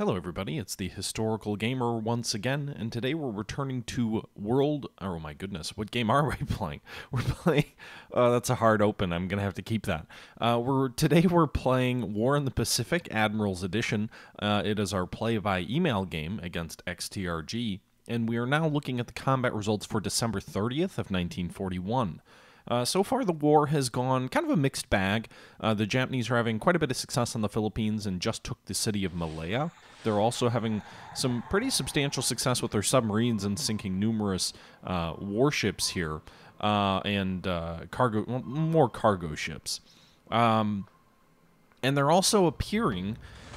Hello, everybody. It's the Historical Gamer once again, and today we're returning to World. Oh my goodness, what game are we playing? We're playing. Uh, that's a hard open. I'm gonna have to keep that. Uh, we're today we're playing War in the Pacific Admirals Edition. Uh, it is our play by email game against XTRG, and we are now looking at the combat results for December 30th of 1941. Uh, so far, the war has gone kind of a mixed bag. Uh, the Japanese are having quite a bit of success in the Philippines and just took the city of Malaya. They're also having some pretty substantial success with their submarines and sinking numerous uh, warships here uh, and uh, cargo, more cargo ships. Um, and they're also appearing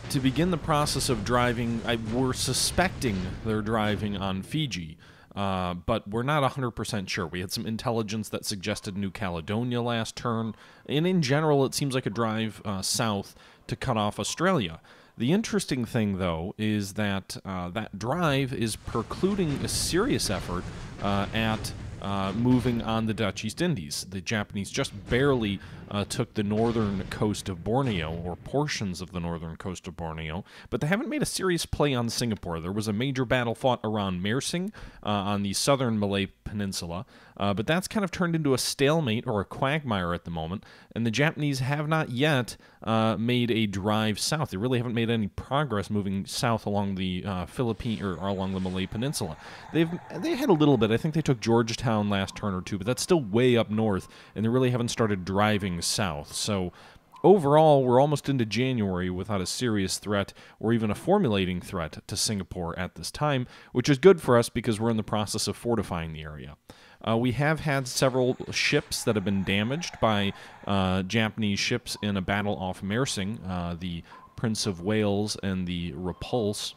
to begin the process of driving. I, we're suspecting they're driving on Fiji. Uh, but we're not 100% sure. We had some intelligence that suggested New Caledonia last turn, and in general, it seems like a drive uh, south to cut off Australia. The interesting thing, though, is that uh, that drive is precluding a serious effort uh, at uh, moving on the Dutch East Indies. The Japanese just barely uh, took the northern coast of Borneo, or portions of the northern coast of Borneo, but they haven't made a serious play on Singapore. There was a major battle fought around Mersing uh, on the southern Malay Peninsula, uh, but that's kind of turned into a stalemate or a quagmire at the moment, and the Japanese have not yet uh, made a drive south. They really haven't made any progress moving south along the uh, Philippine or, or along the Malay Peninsula. They've they had a little bit. I think they took Georgetown last turn or two, but that's still way up north, and they really haven't started driving south. So overall, we're almost into January without a serious threat or even a formulating threat to Singapore at this time, which is good for us because we're in the process of fortifying the area. Uh, we have had several ships that have been damaged by uh, Japanese ships in a battle off Mersing. Uh, the Prince of Wales and the Repulse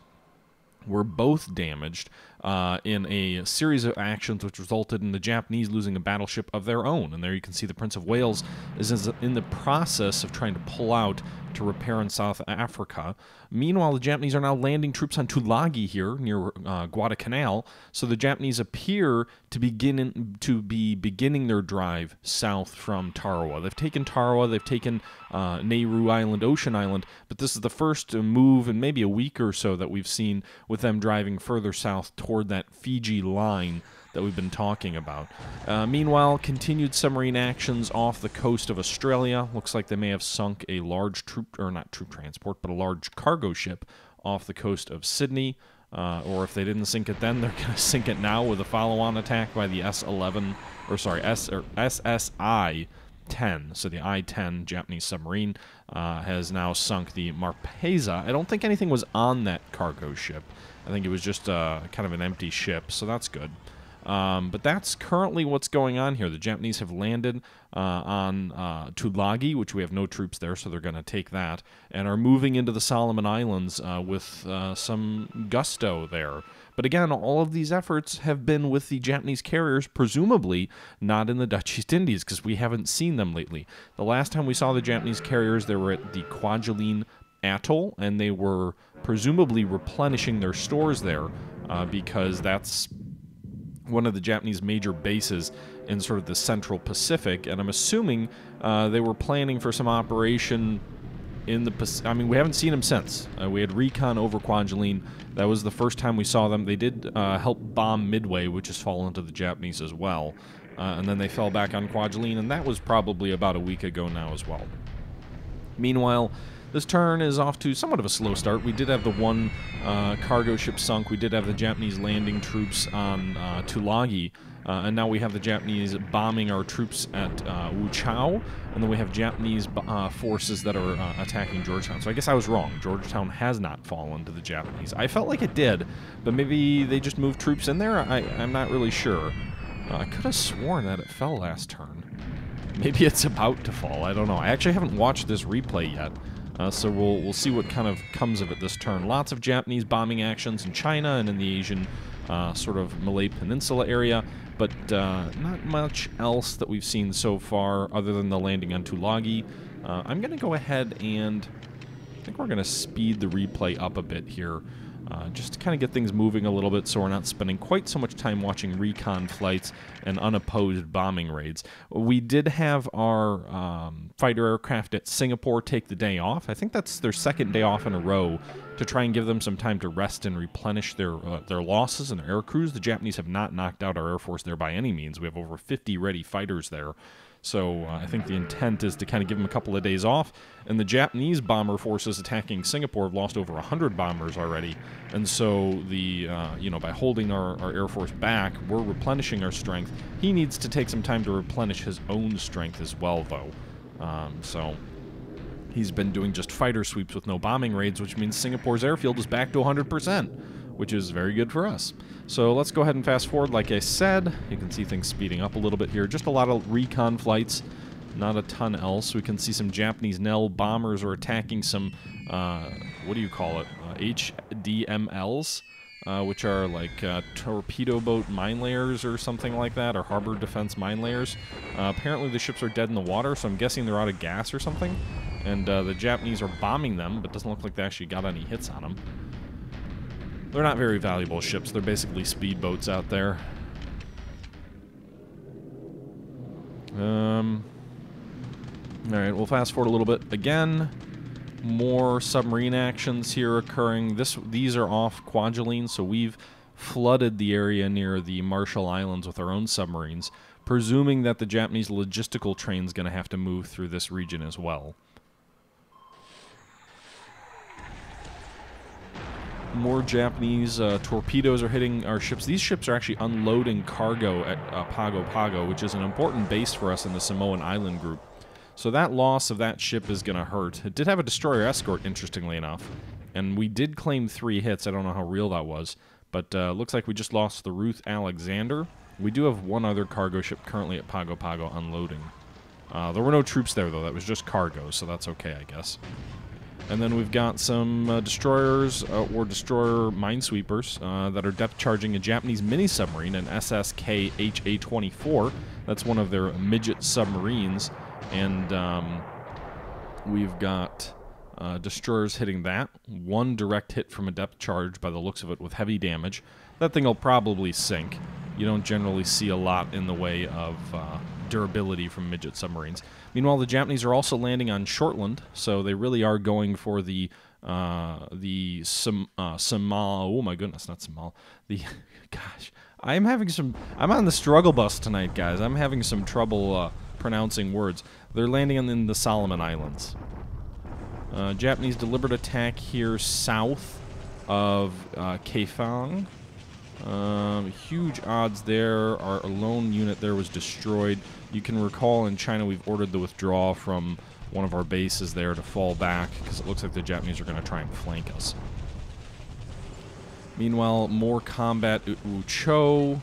were both damaged uh, in a series of actions which resulted in the Japanese losing a battleship of their own. And there you can see the Prince of Wales is in the process of trying to pull out to repair in South Africa. Meanwhile, the Japanese are now landing troops on Tulagi here near uh, Guadalcanal. So the Japanese appear to begin in, to be beginning their drive south from Tarawa. They've taken Tarawa, they've taken uh, Nauru Island, Ocean Island, but this is the first move in maybe a week or so that we've seen with them driving further south toward that Fiji line that we've been talking about. Uh, meanwhile, continued submarine actions off the coast of Australia. Looks like they may have sunk a large troop, or not troop transport, but a large cargo ship off the coast of Sydney. Uh, or if they didn't sink it then, they're going to sink it now with a follow-on attack by the S-11, or sorry, S or SSI 10. So the I-10 Japanese submarine uh, has now sunk the Marpesa. I don't think anything was on that cargo ship. I think it was just uh, kind of an empty ship, so that's good. Um, but that's currently what's going on here. The Japanese have landed uh, on uh, Tulagi, which we have no troops there, so they're going to take that, and are moving into the Solomon Islands uh, with uh, some gusto there. But again, all of these efforts have been with the Japanese carriers, presumably not in the Dutch East Indies, because we haven't seen them lately. The last time we saw the Japanese carriers, they were at the Kwajalein Atoll, and they were presumably replenishing their stores there uh, because that's one of the Japanese major bases in sort of the central Pacific, and I'm assuming uh, they were planning for some operation in the Pacific. I mean, we haven't seen them since. Uh, we had recon over Kwajalein. That was the first time we saw them. They did uh, help bomb Midway, which has fallen to the Japanese as well. Uh, and then they fell back on Kwajalein, and that was probably about a week ago now as well. Meanwhile, this turn is off to somewhat of a slow start. We did have the one uh, cargo ship sunk. We did have the Japanese landing troops on uh, Tulagi. Uh, and now we have the Japanese bombing our troops at uh, Wuchao, and then we have Japanese uh, forces that are uh, attacking Georgetown. So I guess I was wrong. Georgetown has not fallen to the Japanese. I felt like it did, but maybe they just moved troops in there. I, am not really sure. Uh, I could have sworn that it fell last turn. Maybe it's about to fall. I don't know. I actually haven't watched this replay yet. Uh, so we'll we'll see what kind of comes of it this turn. Lots of Japanese bombing actions in China and in the Asian uh, sort of Malay Peninsula area, but uh, not much else that we've seen so far other than the landing on Tulagi. Uh, I'm going to go ahead and I think we're going to speed the replay up a bit here. Uh, just to kind of get things moving a little bit so we're not spending quite so much time watching recon flights and unopposed bombing raids. We did have our um, fighter aircraft at Singapore take the day off. I think that's their second day off in a row to try and give them some time to rest and replenish their uh, their losses and their air crews. The Japanese have not knocked out our air force there by any means. We have over 50 ready fighters there. So uh, I think the intent is to kind of give them a couple of days off. And the Japanese bomber forces attacking Singapore have lost over 100 bombers already. And so the uh, you know by holding our, our air force back, we're replenishing our strength. He needs to take some time to replenish his own strength as well, though. Um, so he's been doing just fighter sweeps with no bombing raids, which means Singapore's airfield is back to 100% which is very good for us. So let's go ahead and fast forward. Like I said, you can see things speeding up a little bit here. Just a lot of recon flights, not a ton else. We can see some Japanese Nell bombers are attacking some, uh, what do you call it, uh, HDMLs, uh, which are like uh, torpedo boat mine layers or something like that, or harbor defense mine layers. Uh, apparently the ships are dead in the water, so I'm guessing they're out of gas or something. And uh, the Japanese are bombing them, but doesn't look like they actually got any hits on them. They're not very valuable ships. They're basically speedboats out there. Um, all right, we'll fast forward a little bit. Again, more submarine actions here occurring. This These are off Kwajalein, so we've flooded the area near the Marshall Islands with our own submarines, presuming that the Japanese logistical train is going to have to move through this region as well. More Japanese uh, torpedoes are hitting our ships. These ships are actually unloading cargo at uh, Pago Pago, which is an important base for us in the Samoan Island group. So that loss of that ship is going to hurt. It did have a destroyer escort, interestingly enough, and we did claim three hits. I don't know how real that was, but uh, looks like we just lost the Ruth Alexander. We do have one other cargo ship currently at Pago Pago unloading. Uh, there were no troops there, though. That was just cargo, so that's okay, I guess. And then we've got some uh, destroyers uh, or destroyer minesweepers uh, that are depth charging a Japanese mini submarine, an SSK HA 24. That's one of their midget submarines. And um, we've got uh, destroyers hitting that. One direct hit from a depth charge by the looks of it with heavy damage. That thing will probably sink. You don't generally see a lot in the way of uh, durability from midget submarines. Meanwhile, the Japanese are also landing on Shortland, so they really are going for the uh, the Som- uh. Oh my goodness, not Somal. The gosh, I'm having some. I'm on the struggle bus tonight, guys. I'm having some trouble uh, pronouncing words. They're landing in the Solomon Islands. Uh, Japanese deliberate attack here south of uh, Kaifeng. Um, huge odds there. Our lone unit there was destroyed. You can recall in China we've ordered the withdrawal from one of our bases there to fall back because it looks like the Japanese are going to try and flank us. Meanwhile, more combat at Wuchou.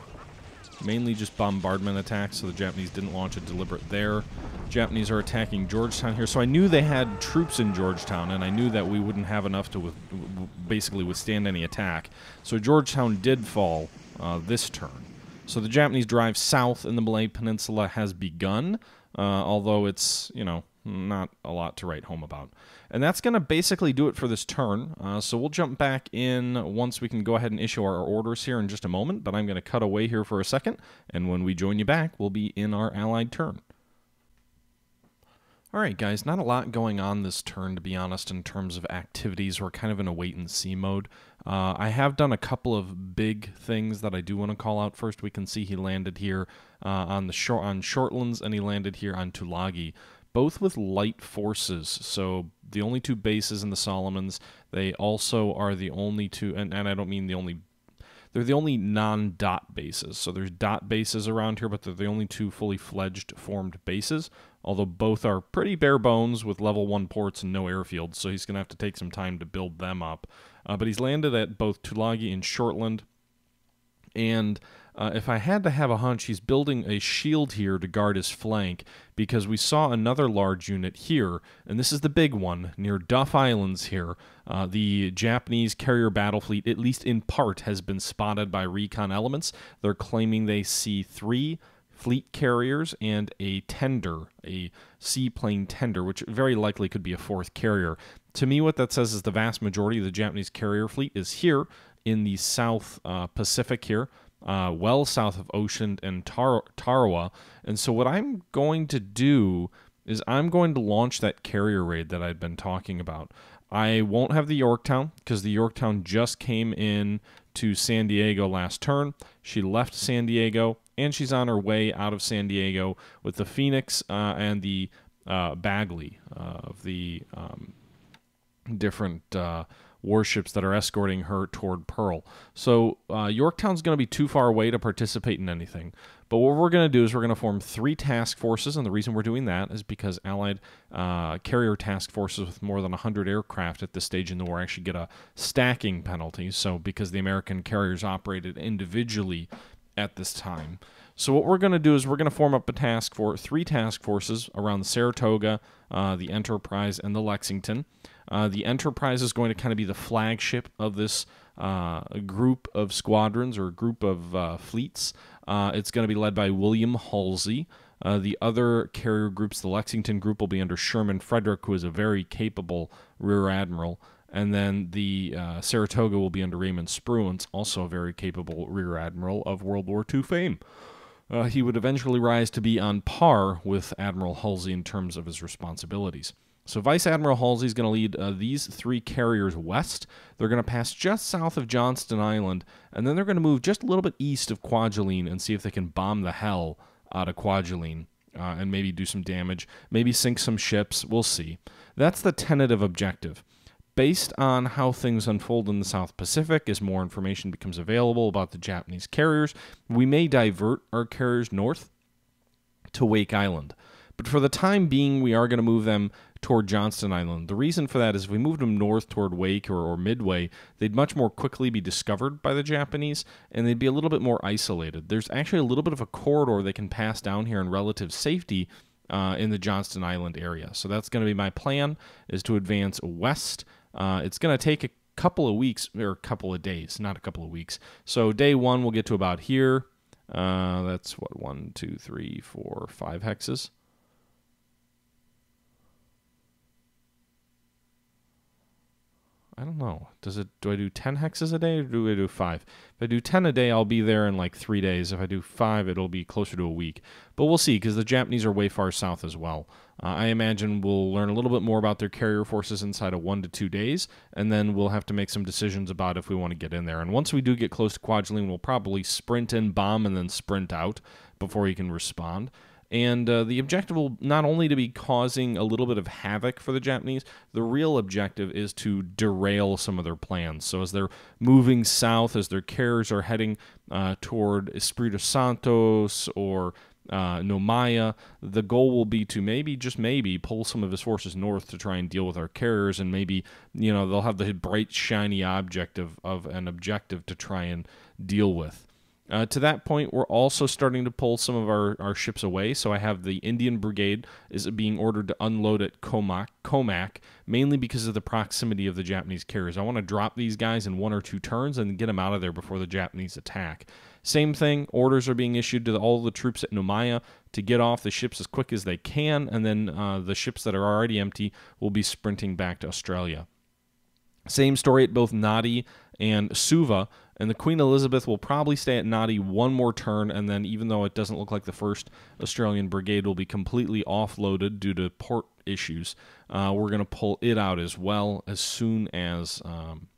Mainly just bombardment attacks, so the Japanese didn't launch a deliberate there. Japanese are attacking Georgetown here, so I knew they had troops in Georgetown, and I knew that we wouldn't have enough to with, basically withstand any attack. So Georgetown did fall uh, this turn. So the Japanese drive south in the Malay Peninsula has begun, uh, although it's, you know, not a lot to write home about. And that's going to basically do it for this turn. Uh, so we'll jump back in once we can go ahead and issue our orders here in just a moment, but I'm going to cut away here for a second, and when we join you back, we'll be in our allied turn. Alright guys, not a lot going on this turn to be honest in terms of activities. We're kind of in a wait and see mode. Uh, I have done a couple of big things that I do want to call out first. We can see he landed here uh, on the short on Shortlands and he landed here on Tulagi, both with light forces. So the only two bases in the Solomons. They also are the only two, and, and I don't mean the only they're the only non-dot bases. So there's dot bases around here, but they're the only two fully fledged formed bases. Although both are pretty bare bones with level one ports and no airfields, so he's going to have to take some time to build them up. Uh, but he's landed at both Tulagi and Shortland, and uh, if I had to have a hunch, he's building a shield here to guard his flank because we saw another large unit here, and this is the big one near Duff Islands here. Uh, the Japanese carrier battle fleet, at least in part, has been spotted by recon elements. They're claiming they see three fleet carriers and a tender, a seaplane tender, which very likely could be a fourth carrier To me, what that says is the vast majority of the Japanese carrier fleet is here in the South uh, Pacific here, uh, well south of Ocean and Tar- Tarawa. And so, what I'm going to do is I'm going to launch that carrier raid that I've been talking about. I won't have the Yorktown because the Yorktown just came in to San Diego last turn. She left San Diego and she's on her way out of San Diego with the Phoenix uh, and the uh, Bagley uh, of the um, different uh, warships that are escorting her toward Pearl. So uh, Yorktown's going to be too far away to participate in anything. But what we're going to do is we're going to form three task forces, and the reason we're doing that is because Allied uh, carrier task forces with more than 100 aircraft at this stage in the war actually get a stacking penalty. So because the American carriers operated individually at this time. So what we're going to do is we're going to form up a task for three task forces around the Saratoga, uh, the Enterprise, and the Lexington. Uh, the Enterprise is going to kind of be the flagship of this uh, group of squadrons or group of uh, fleets. Uh, it's going to be led by William Halsey. Uh, the other carrier groups, the Lexington group, will be under Sherman Frederick, who is a very capable rear admiral. And then the Saratoga will be under Raymond Spruance, also a very capable rear admiral of World War II fame. Uh, he would eventually rise to be on par with Admiral Halsey in terms of his responsibilities. So Vice Admiral Halsey is going to lead uh, these three carriers west. They're going to pass just south of Johnston Island, and then they're going to move just a little bit east of Kwajalein and see if they can bomb the hell out of Kwajalein uh, and maybe do some damage, maybe sink some ships. We'll see. That's the tentative objective. Based on how things unfold in the South Pacific, as more information becomes available about the Japanese carriers, we may divert our carriers north to Wake Island. But for the time being, we are going to move them toward Johnston Island. The reason for that is if we moved them north toward Wake or, or Midway, they'd much more quickly be discovered by the Japanese and they'd be a little bit more isolated. There's actually a little bit of a corridor they can pass down here in relative safety uh, in the Johnston Island area. So that's going to be my plan is to advance west. Uh, it's going to take a couple of weeks or a couple of days, not a couple of weeks. So day one, we'll get to about here. Uh, that's what one, two, three, four, five hexes. I don't know. Does it? Do I do ten hexes a day, or do I do five? If I do ten a day, I'll be there in like three days. If I do five, it'll be closer to a week. But we'll see, because the Japanese are way far south as well. Uh, I imagine we'll learn a little bit more about their carrier forces inside of one to two days, and then we'll have to make some decisions about if we want to get in there. And once we do get close to Kwajalein, we'll probably sprint in, bomb, and then sprint out before he can respond. And uh, the objective will not only to be causing a little bit of havoc for the Japanese, the real objective is to derail some of their plans. So as they're moving south, as their carriers are heading uh, toward Espiritu Santos or uh, Noumea, the goal will be to maybe, just maybe, pull some of his forces north to try and deal with our carriers, and maybe, you know, they'll have the bright, shiny object of, of an objective to try and deal with. Uh, to that point, we're also starting to pull some of our, our ships away. So I have the Indian Brigade is being ordered to unload at Koumac, Koumac, mainly because of the proximity of the Japanese carriers. I want to drop these guys in one or two turns and get them out of there before the Japanese attack. Same thing, orders are being issued to all the troops at Noumea to get off the ships as quick as they can, and then uh, the ships that are already empty will be sprinting back to Australia. Same story at both Nadi and Suva. And the Queen Elizabeth will probably stay at Nadi one more turn, and then even though it doesn't look like the first Australian brigade will be completely offloaded due to port issues, uh, we're going to pull it out as well as soon as um,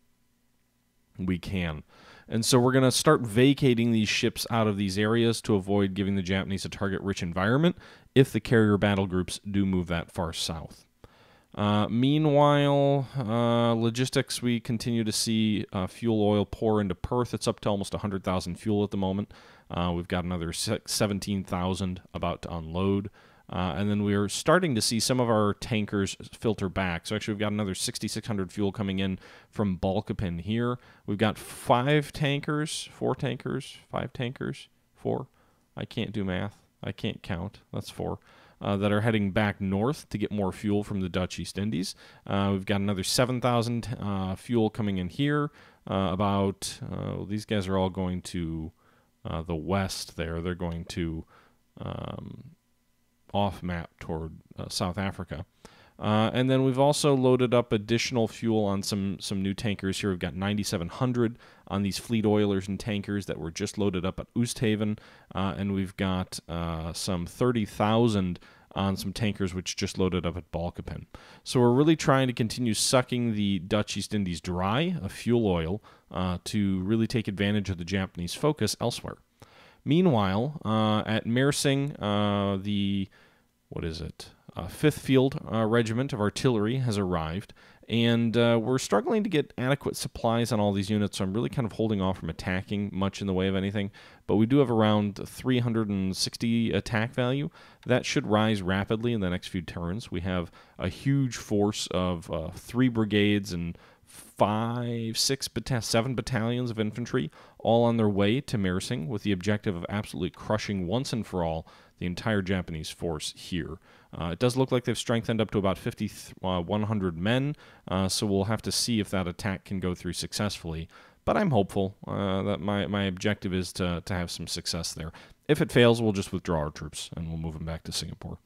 we can. And so we're going to start vacating these ships out of these areas to avoid giving the Japanese a target rich environment if the carrier battle groups do move that far south. Uh, meanwhile, uh, logistics, we continue to see uh, fuel oil pour into Perth. It's up to almost 100,000 fuel at the moment. Uh, we've got another 17,000 about to unload. Uh, and then we're starting to see some of our tankers filter back. So actually, we've got another 6,600 fuel coming in from Balkapin here. We've got five tankers, four tankers, five tankers, four. I can't do math. I can't count. That's four uh, that are heading back north to get more fuel from the Dutch East Indies. Uh, we've got another 7,000 uh, fuel coming in here. Uh, about uh, these guys are all going to uh, the west. There, they're going to um, off map toward South Africa. Uh, and then we've also loaded up additional fuel on some some new tankers here. We've got 9,700 on these fleet oilers and tankers that were just loaded up at Oosthaven, uh, and we've got uh, some 30,000 on some tankers which just loaded up at Balkapin. So we're really trying to continue sucking the Dutch East Indies dry of fuel oil uh, to really take advantage of the Japanese focus elsewhere. Meanwhile, uh, at Mersing, uh, the what is it? Uh, Fifth Field uh, Regiment of Artillery has arrived, and uh, we're struggling to get adequate supplies on all these units. So I'm really kind of holding off from attacking much in the way of anything. But we do have around 360 attack value. That should rise rapidly in the next few turns. We have a huge force of uh, three brigades and five, six, seven battalions of infantry, all on their way to Mersing with the objective of absolutely crushing once and for all the entire Japanese force here. Uh, it does look like they've strengthened up to about 50, uh, 100 men, uh, so we'll have to see if that attack can go through successfully. But I'm hopeful uh, that my, my objective is to, to have some success there. If it fails, we'll just withdraw our troops and we'll move them back to Singapore.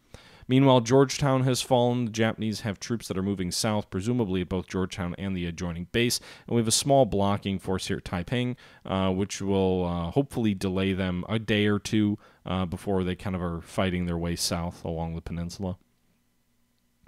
Meanwhile, Georgetown has fallen. The Japanese have troops that are moving south, presumably at both Georgetown and the adjoining base. And we have a small blocking force here at Taiping, uh, which will uh, hopefully delay them a day or two uh, before they kind of are fighting their way south along the peninsula.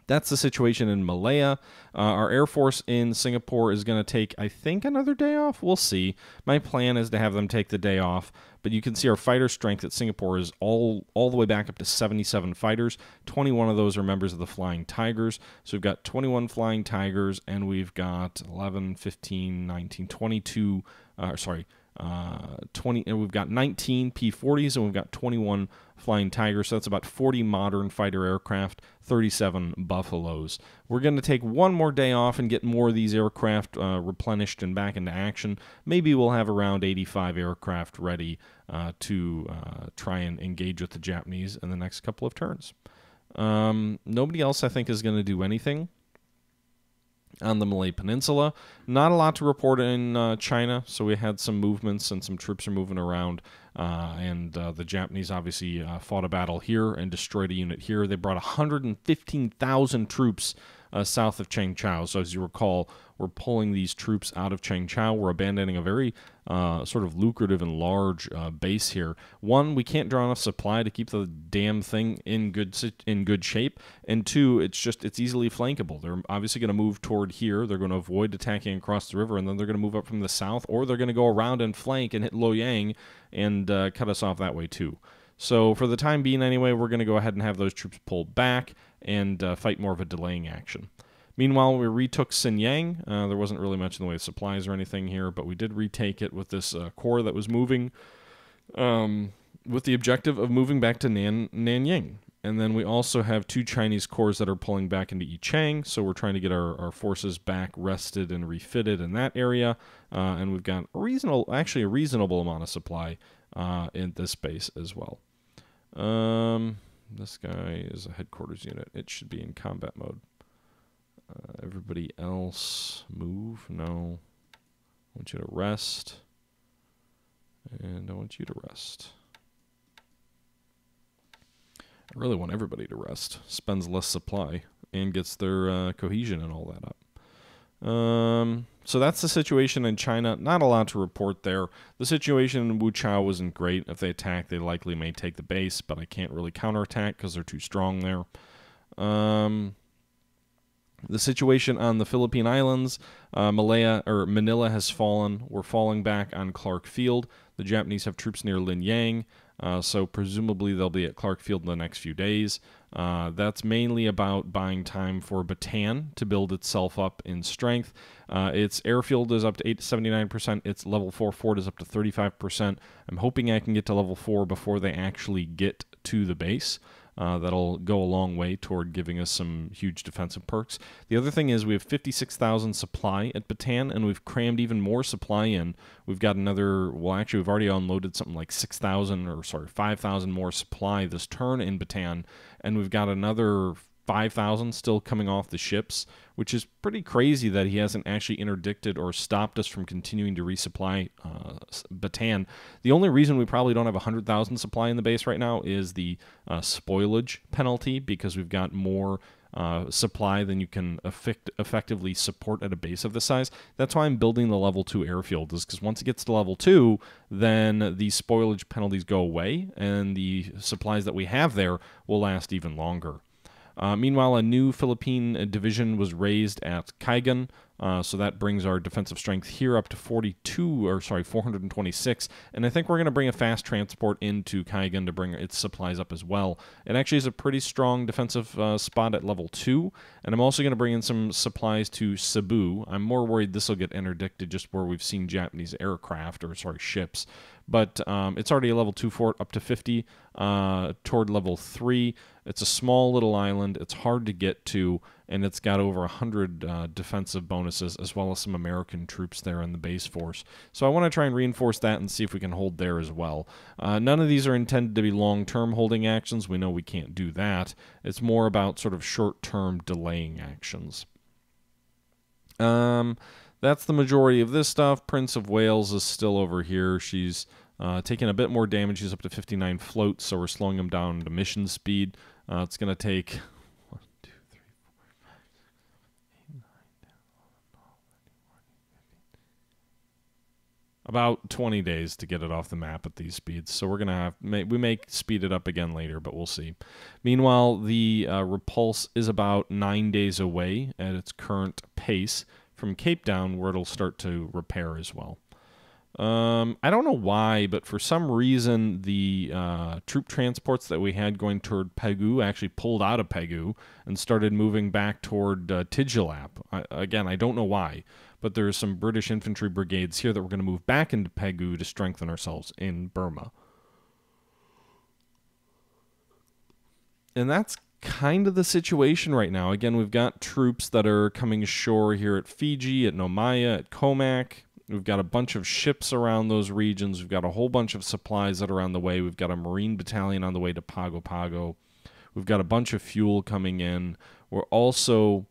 That's the situation in Malaya. Uh, our Air Force in Singapore is going to take, I think, another day off. We'll see. My plan is to have them take the day off, but you can see our fighter strength at Singapore is all all the way back up to 77 fighters. 21 of those are members of the Flying Tigers. So we've got 21 Flying Tigers, and we've got 11, 15, 19, 22. Uh, sorry, uh, 20 and we've got 19 P40s and we've got 21 Flying Tigers so that's about 40 modern fighter aircraft 37 Buffaloes. We're going to take one more day off and get more of these aircraft uh, replenished and back into action. Maybe we'll have around 85 aircraft ready uh, to uh, try and engage with the Japanese in the next couple of turns. Um, nobody else I think is going to do anything on the Malay Peninsula. Not a lot to report in uh, China, so we had some movements and some troops are moving around. Uh, and uh, the Japanese obviously uh, fought a battle here and destroyed a unit here. They brought 115,000 troops uh, south of Changchao. So, as you recall, we're pulling these troops out of Changchao. We're abandoning a very uh, sort of lucrative and large uh, base here. One, we can't draw enough supply to keep the damn thing in good in good shape, and two, it's just it's easily flankable. They're obviously going to move toward here. They're going to avoid attacking across the river, and then they're going to move up from the south, or they're going to go around and flank and hit Loyang and uh, cut us off that way too. So for the time being, anyway, we're going to go ahead and have those troops pulled back and uh, fight more of a delaying action. Meanwhile, we retook Sinyang. Uh, there wasn't really much in the way of supplies or anything here, but we did retake it with this uh, corps that was moving um, with the objective of moving back to Nan- Nanyang. And then we also have two Chinese corps that are pulling back into Yichang, so we're trying to get our, our forces back rested and refitted in that area. Uh, and we've got a reasonable, actually a reasonable amount of supply uh, in this base as well. Um, this guy is a headquarters unit. It should be in combat mode. Uh, everybody else move. No. I want you to rest. And I want you to rest. I really want everybody to rest. Spends less supply and gets their uh, cohesion and all that up. Um, so that's the situation in China. Not a lot to report there. The situation in Wuchao wasn't great. If they attack, they likely may take the base, but I can't really counterattack because they're too strong there. Um, the situation on the Philippine Islands, uh, Malaya or Manila has fallen. We're falling back on Clark Field. The Japanese have troops near Lingayen, uh, so presumably they'll be at Clark Field in the next few days. Uh, that's mainly about buying time for Bataan to build itself up in strength. Uh, its airfield is up to 79%. Its level 4 fort is up to 35%. I'm hoping I can get to level 4 before they actually get to the base. Uh, that'll go a long way toward giving us some huge defensive perks. The other thing is we have 56,000 supply at Bataan, and we've crammed even more supply in. We've got another, well, actually, we've already unloaded something like 6,000 or sorry, 5,000 more supply this turn in Bataan, and we've got another 5,000 still coming off the ships, which is pretty crazy that he hasn't actually interdicted or stopped us from continuing to resupply uh, Bataan. The only reason we probably don't have 100,000 supply in the base right now is the uh, spoilage penalty because we've got more uh, supply than you can effect- effectively support at a base of this size. That's why I'm building the level two airfield, is because once it gets to level two, then the spoilage penalties go away, and the supplies that we have there will last even longer. Uh, meanwhile, a new Philippine division was raised at Kaigan, uh, so that brings our defensive strength here up to 42, or sorry, 426. And I think we're going to bring a fast transport into Kaigan to bring its supplies up as well. It actually is a pretty strong defensive uh, spot at level 2. And I'm also going to bring in some supplies to Cebu. I'm more worried this will get interdicted just where we've seen Japanese aircraft, or sorry, ships but um, it's already a level 2 fort up to 50 uh, toward level 3 it's a small little island it's hard to get to and it's got over 100 uh, defensive bonuses as well as some american troops there in the base force so i want to try and reinforce that and see if we can hold there as well uh, none of these are intended to be long-term holding actions we know we can't do that it's more about sort of short-term delaying actions um, that's the majority of this stuff. Prince of Wales is still over here. She's uh, taking a bit more damage. She's up to 59 floats, so we're slowing them down to mission speed. Uh, it's going to take one, two, three, four, five, six, eight, nine, 10, 11, 12, 13, 14, 15. About 20 days to get it off the map at these speeds. So we're going to have, may, we may speed it up again later, but we'll see. Meanwhile, the uh, Repulse is about nine days away at its current pace from Cape Town, where it'll start to repair as well. Um, I don't know why, but for some reason, the uh, troop transports that we had going toward Pegu actually pulled out of Pegu and started moving back toward uh, Tigilap. I, again, I don't know why, but there are some British infantry brigades here that we're going to move back into Pegu to strengthen ourselves in Burma. And that's kind of the situation right now. Again, we've got troops that are coming ashore here at Fiji, at Noumea, at Koumac. We've got a bunch of ships around those regions. We've got a whole bunch of supplies that are on the way. We've got a Marine battalion on the way to Pago Pago. We've got a bunch of fuel coming in. We're also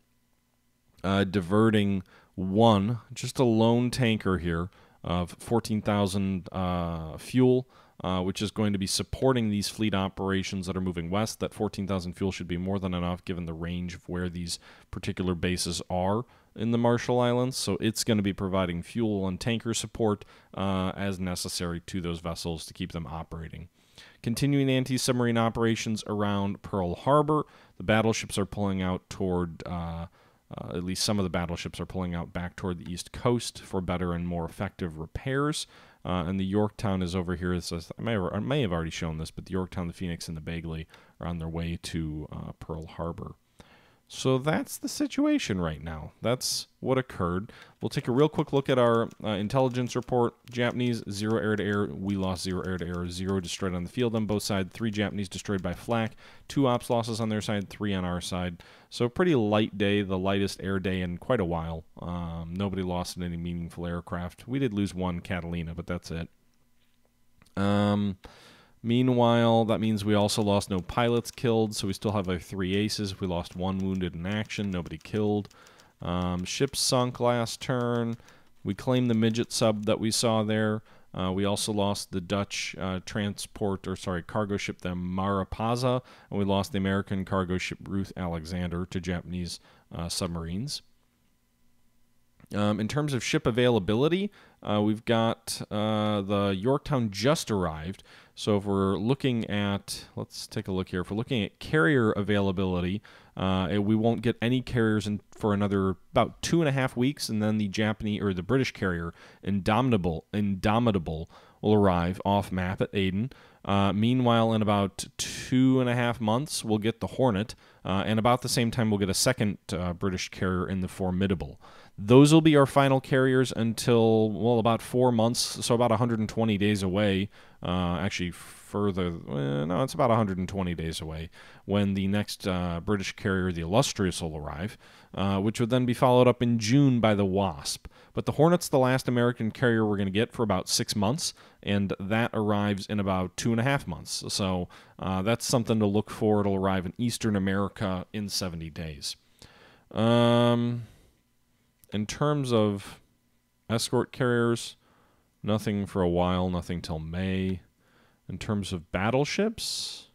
uh, diverting one, just a lone tanker here of 14,000 uh, fuel uh, which is going to be supporting these fleet operations that are moving west. That 14,000 fuel should be more than enough given the range of where these particular bases are in the Marshall Islands. So it's going to be providing fuel and tanker support uh, as necessary to those vessels to keep them operating. Continuing anti submarine operations around Pearl Harbor, the battleships are pulling out toward. Uh, uh, at least some of the battleships are pulling out back toward the east coast for better and more effective repairs. Uh, and the Yorktown is over here. I may, have, I may have already shown this, but the Yorktown, the Phoenix, and the Bagley are on their way to uh, Pearl Harbor. So that's the situation right now. That's what occurred. We'll take a real quick look at our uh, intelligence report. Japanese, zero air to air. We lost zero air to air, zero destroyed on the field on both sides. Three Japanese destroyed by flak. Two ops losses on their side, three on our side. So pretty light day, the lightest air day in quite a while. Um, nobody lost in any meaningful aircraft. We did lose one Catalina, but that's it. Um, Meanwhile, that means we also lost no pilots killed, so we still have our three aces. We lost one wounded in action, nobody killed. Um, ship sunk last turn. We claimed the midget sub that we saw there. Uh, we also lost the Dutch uh, transport, or sorry, cargo ship, the Mariposa, and we lost the American cargo ship Ruth Alexander to Japanese uh, submarines. Um, in terms of ship availability, uh, we've got uh, the Yorktown just arrived. So if we're looking at, let's take a look here. If we're looking at carrier availability, uh, we won't get any carriers in, for another about two and a half weeks, and then the Japanese or the British carrier Indomitable, Indomitable will arrive off map at Aden. Uh, meanwhile, in about two and a half months, we'll get the Hornet, uh, and about the same time, we'll get a second uh, British carrier in the Formidable. Those will be our final carriers until, well, about four months, so about 120 days away. Uh, actually, further, eh, no, it's about 120 days away when the next uh, British carrier, the Illustrious, will arrive, uh, which would then be followed up in June by the Wasp. But the Hornet's the last American carrier we're going to get for about six months, and that arrives in about two and a half months. So uh, that's something to look for. It'll arrive in Eastern America in 70 days. Um, in terms of escort carriers, nothing for a while, nothing till May. In terms of battleships,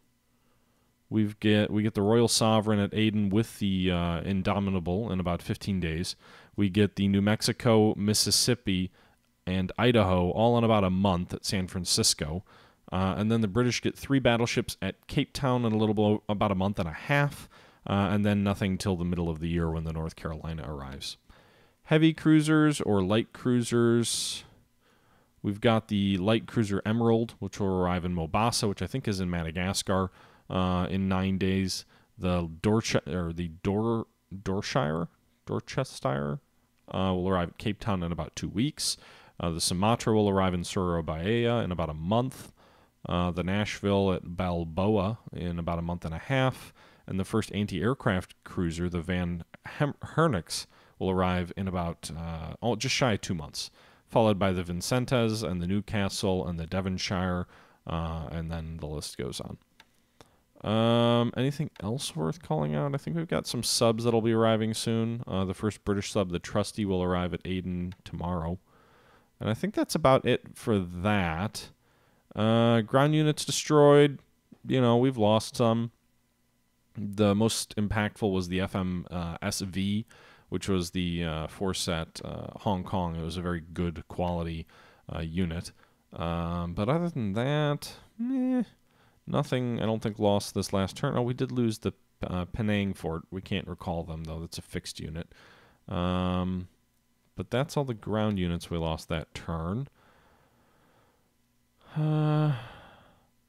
We've get we get the Royal Sovereign at Aden with the uh, Indomitable in about 15 days. We get the New Mexico, Mississippi, and Idaho all in about a month at San Francisco. Uh, and then the British get three battleships at Cape Town in a little below, about a month and a half, uh, and then nothing till the middle of the year when the North Carolina arrives. Heavy cruisers or light cruisers. We've got the light cruiser Emerald, which will arrive in Mombasa, which I think is in Madagascar, uh, in nine days. The Dorch- or the Dor Dorshire, Dorchester, uh, will arrive at Cape Town in about two weeks. Uh, the Sumatra will arrive in Surabaya in about a month. Uh, the Nashville at Balboa in about a month and a half. And the first anti aircraft cruiser, the Van Hem- Hernix, will arrive in about uh, oh, just shy of two months, followed by the Vincentes and the Newcastle and the Devonshire, uh, and then the list goes on. Um, anything else worth calling out? I think we've got some subs that'll be arriving soon. Uh, the first British sub, the Trusty, will arrive at Aden tomorrow. And I think that's about it for that. Uh, ground units destroyed. You know, we've lost some. The most impactful was the FMSV, uh, which was the uh, at uh, Hong Kong. It was a very good quality uh, unit. Um, but other than that, nothing. I don't think lost this last turn. Oh, we did lose the uh, Penang fort. We can't recall them though. That's a fixed unit. Um, but that's all the ground units we lost that turn. Uh,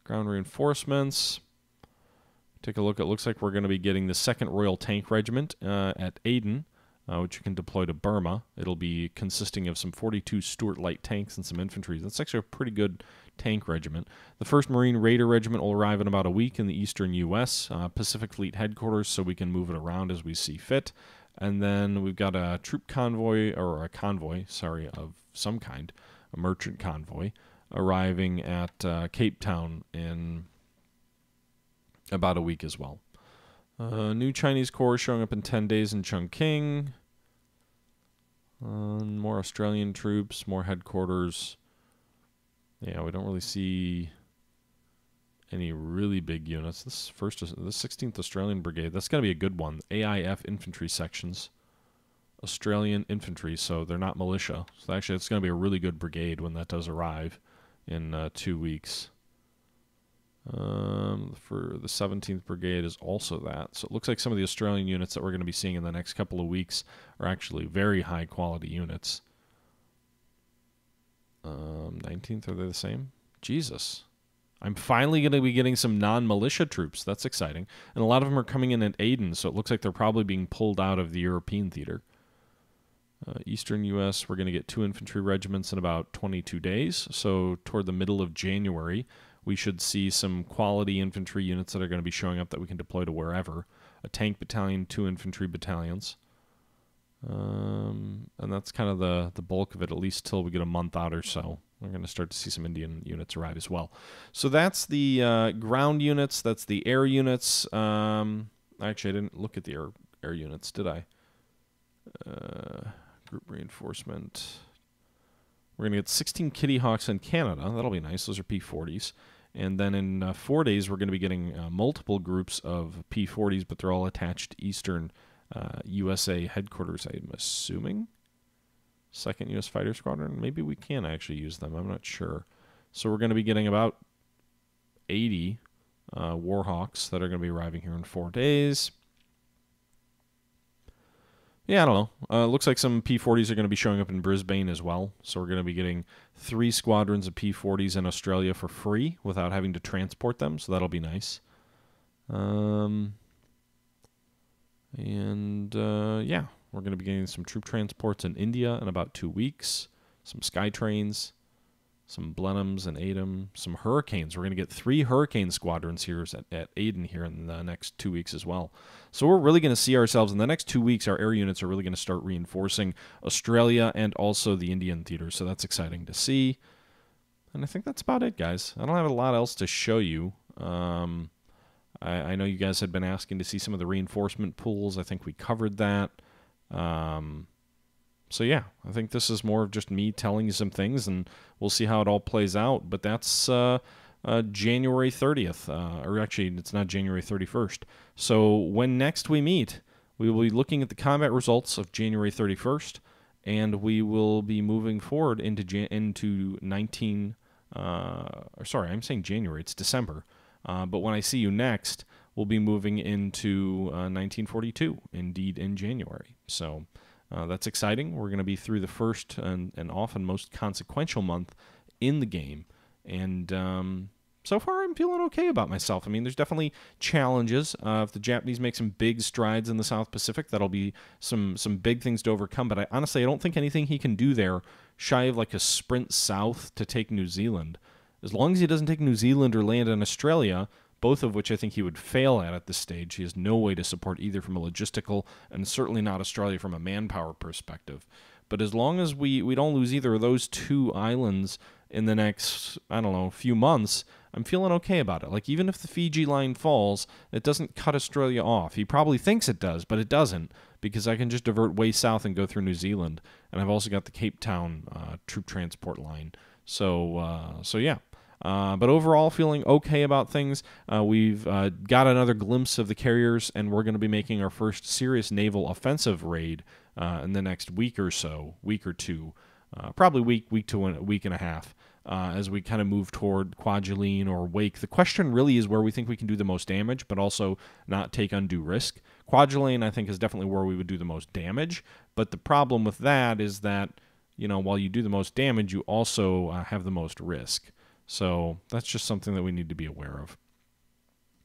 ground reinforcements. Take a look. It looks like we're going to be getting the Second Royal Tank Regiment uh, at Aden, uh, which you can deploy to Burma. It'll be consisting of some 42 Stuart light tanks and some infantry. That's actually a pretty good tank regiment. The 1st Marine Raider Regiment will arrive in about a week in the eastern U.S. Uh, Pacific Fleet headquarters, so we can move it around as we see fit. And then we've got a troop convoy, or a convoy, sorry, of some kind, a merchant convoy, arriving at uh, Cape Town in about a week as well. Uh, new Chinese corps showing up in 10 days in Chungking. Uh, more Australian troops, more headquarters. Yeah, we don't really see any really big units. This first, the 16th Australian Brigade, that's going to be a good one. AIF infantry sections. Australian infantry, so they're not militia. So actually, it's going to be a really good brigade when that does arrive in uh, two weeks. Um, for the 17th Brigade is also that. So it looks like some of the Australian units that we're going to be seeing in the next couple of weeks are actually very high quality units. Um, 19th, are they the same? Jesus. I'm finally going to be getting some non militia troops. That's exciting. And a lot of them are coming in at Aden, so it looks like they're probably being pulled out of the European theater. Uh, Eastern U.S., we're going to get two infantry regiments in about 22 days. So, toward the middle of January, we should see some quality infantry units that are going to be showing up that we can deploy to wherever. A tank battalion, two infantry battalions. Um, and that's kind of the, the bulk of it, at least till we get a month out or so. We're going to start to see some Indian units arrive as well. So that's the uh, ground units. That's the air units. Um, actually, I didn't look at the air, air units, did I? Uh, Group reinforcement. We're going to get 16 Kitty Hawks in Canada. That'll be nice. Those are P40s. And then in uh, four days, we're going to be getting uh, multiple groups of P40s, but they're all attached to Eastern uh, USA headquarters, I'm assuming. Second U.S. Fighter Squadron. Maybe we can actually use them. I'm not sure. So we're going to be getting about 80 uh, Warhawks that are going to be arriving here in four days. Yeah, I don't know. Uh, looks like some P40s are going to be showing up in Brisbane as well. So we're going to be getting three squadrons of P40s in Australia for free without having to transport them. So that'll be nice. Um, and uh, yeah, we're going to be getting some troop transports in India in about two weeks. Some sky trains some Blenheims and Aden, some Hurricanes. We're going to get three Hurricane squadrons here at, at Aden here in the next two weeks as well. So we're really going to see ourselves in the next two weeks. Our air units are really going to start reinforcing Australia and also the Indian theater. So that's exciting to see. And I think that's about it, guys. I don't have a lot else to show you. Um, I, I, know you guys had been asking to see some of the reinforcement pools. I think we covered that. Um, so yeah, I think this is more of just me telling you some things, and we'll see how it all plays out. But that's uh, uh, January 30th, uh, or actually, it's not January 31st. So when next we meet, we will be looking at the combat results of January 31st, and we will be moving forward into Jan- into 19. Uh, or sorry, I'm saying January. It's December. Uh, but when I see you next, we'll be moving into 1942, indeed in January. So uh, that's exciting. We're going to be through the first and, and often most consequential month in the game. And um, so far, I'm feeling okay about myself. I mean, there's definitely challenges. Uh, if the Japanese make some big strides in the South Pacific, that'll be some some big things to overcome. But I honestly, I don't think anything he can do there, shy of like a sprint south to take New Zealand. As long as he doesn't take New Zealand or land in Australia, both of which I think he would fail at at this stage. He has no way to support either from a logistical and certainly not Australia from a manpower perspective. But as long as we, we don't lose either of those two islands in the next, I don't know, few months, I'm feeling okay about it. Like, even if the Fiji line falls, it doesn't cut Australia off. He probably thinks it does, but it doesn't because I can just divert way south and go through New Zealand. And I've also got the Cape Town uh, troop transport line. So, uh, so yeah, uh, but overall, feeling okay about things. Uh, we've uh, got another glimpse of the carriers, and we're going to be making our first serious naval offensive raid uh, in the next week or so, week or two, uh, probably week, week to a week and a half. as we kind of move toward Kwajalein or Wake, the question really is where we think we can do the most damage, but also not take undue risk. Kwajalein, I think, is definitely where we would do the most damage. But the problem with that is that, you know, while you do the most damage, you also have the most risk. So that's just something that we need to be aware of.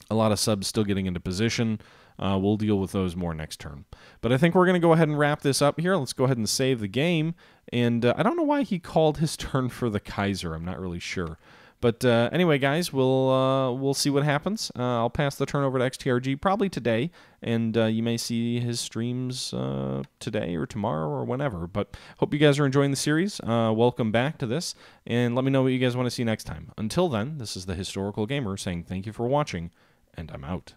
A lot of subs still getting into position. Uh, we'll deal with those more next turn. But I think we're going to go ahead and wrap this up here. Let's go ahead and save the game. And uh, I don't know why he called his turn for the Kaiser. I'm not really sure. But uh, anyway, guys, we'll uh, we'll see what happens. Uh, I'll pass the turn over to XTRG probably today, and uh, you may see his streams uh, today or tomorrow or whenever. But hope you guys are enjoying the series. Uh, welcome back to this, and let me know what you guys want to see next time. Until then, this is the Historical Gamer saying thank you for watching, and I'm out.